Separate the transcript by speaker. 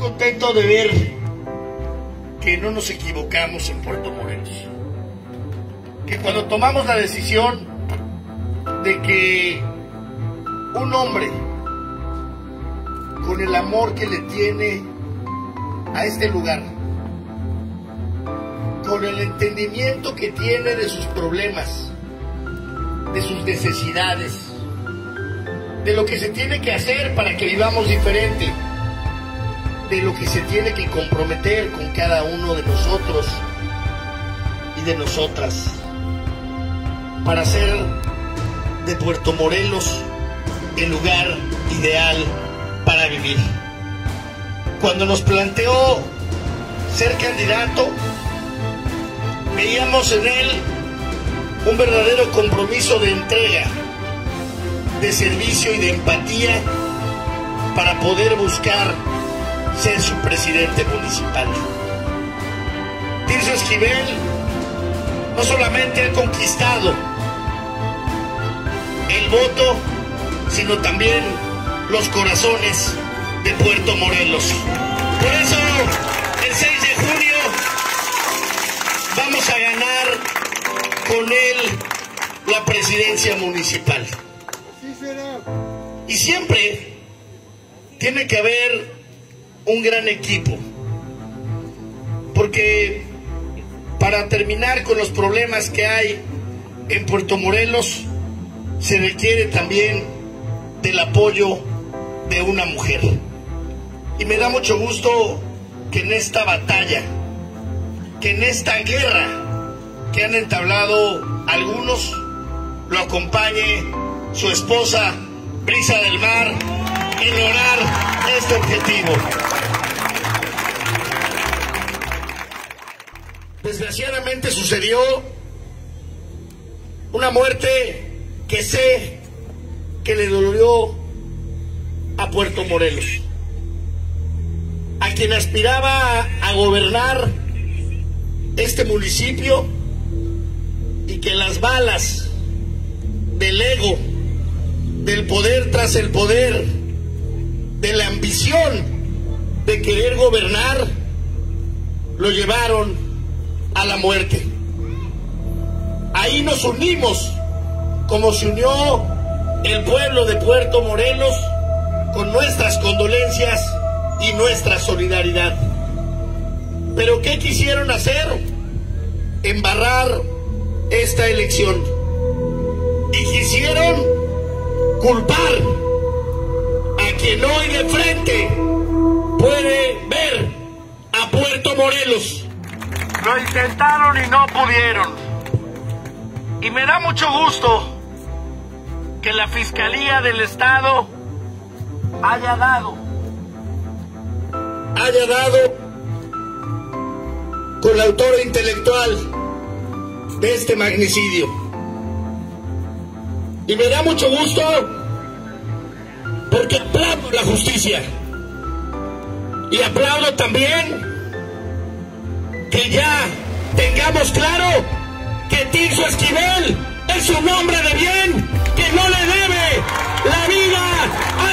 Speaker 1: contento de ver que no nos equivocamos en Puerto Morelos. Que cuando tomamos la decisión de que un hombre con el amor que le tiene a este lugar, con el entendimiento que tiene de sus problemas, de sus necesidades, de lo que se tiene que hacer para que vivamos diferente, de lo que se tiene que comprometer con cada uno de nosotros y de nosotras para hacer de Puerto Morelos el lugar ideal para vivir. Cuando nos planteó ser candidato, veíamos en él un verdadero compromiso de entrega, de servicio y de empatía para poder buscar ser su presidente municipal. Tirso Esquivel no solamente ha conquistado el voto, sino también los corazones de Puerto Morelos. Por eso, el 6 de junio vamos a ganar con él la presidencia municipal. Y siempre tiene que haber un gran equipo. Porque para terminar con los problemas que hay en Puerto Morelos, se requiere también del apoyo de una mujer. Y me da mucho gusto que en esta batalla, que en esta guerra que han entablado algunos, lo acompañe su esposa, Brisa del Mar, en lograr este objetivo. Desgraciadamente sucedió una muerte que sé que le dolió a Puerto Morelos, a quien aspiraba a gobernar este municipio y que las balas del ego, del poder tras el poder, de la ambición de querer gobernar, lo llevaron a la muerte. Ahí nos unimos como se unió el pueblo de Puerto Morelos con nuestras condolencias y nuestra solidaridad. Pero ¿qué quisieron hacer? Embarrar esta elección. Y quisieron culpar a quien hoy de frente puede ver a Puerto Morelos. Lo intentaron y no pudieron. Y me da mucho gusto que la Fiscalía del Estado haya dado, haya dado con la autora intelectual de este magnicidio. Y me da mucho gusto porque aplaudo la justicia. Y aplaudo también que ya tengamos claro que Tirso Esquivel es un hombre de bien que no le debe la vida a